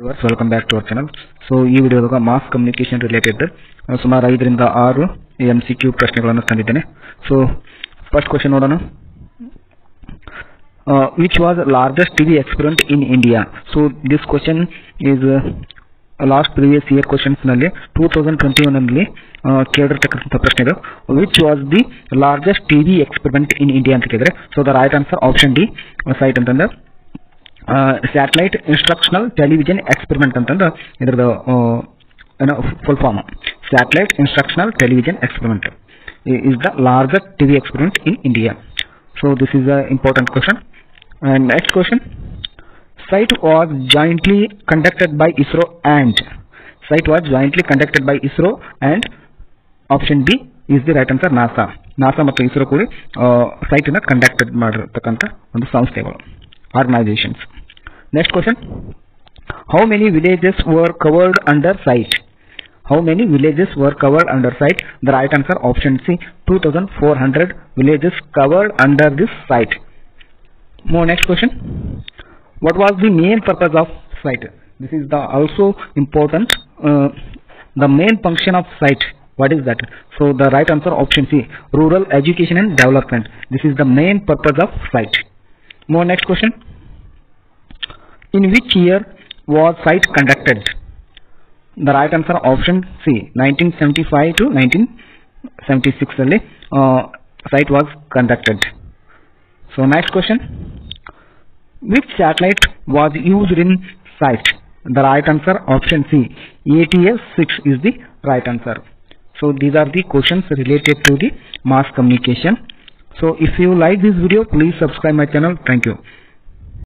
Welcome back to our channel so ಈ ವಿಡಿಯೋದಾಗ mass communication related ಸುಮಾರು ಐದರಿಂದ ಆರು ಎಂ ಸಿ ಕ್ಯೂ ಪ್ರಶ್ನೆಗಳನ್ನು ತಂದಿದ್ದೇನೆ. ಸೊ ಫಸ್ಟ್ ಕ್ವಶನ್ ನೋಡೋಣ. Which was largest T V in India so this question is last previous year ಕ್ವಶನ್ಸ್ನಲ್ಲಿ two thousand twenty ಒನ್ನಲ್ಲಿ ಕೇಳಿರ್ತಕ್ಕಂಥ ಪ್ರಶ್ನೆ ಇದು which was the largest T V experiment in India ಅಂತ ಕೇಳಿದ್ರೆ? So the right answer option D SITE ಅಂತಂದ್ರೆ satellite instructional television experiment ಅಂತಂದ್ರೆ ಇದರದು ಏನೋ full form satellite instructional television experiment is the largest TV experiment in India so this is a important question and next question SITE was jointly conducted by ISRO and SITE was jointly conducted by ISRO and option B is the right answer NASA NASA ಮತ್ತು ಇಸ್ರೋ ಕೂಡಿ ಸೈಟನ್ನು conducted ಮಾಡಿರತಕ್ಕಂಥ ಒಂದು ಸಂಸ್ಥೆಗಳು. organizations. Next question. How many villages were covered under SITE? How many villages were covered under SITE? The right answer option C 2400 villages covered under this SITE. More next question. What was the main purpose of SITE? This is the also important uh, the main function of SITE what is that so the right answer option c rural education and development this is the main purpose of SITE more next question in which year was SITE conducted? The right answer option C 1975 to 1976 only uh, SITE was conducted. So next question which satellite was used in SITE? The right answer option C ATS 6 is the right answer. So these are the questions related to the mass communication. So if you like this video please subscribe my channel. Thank you.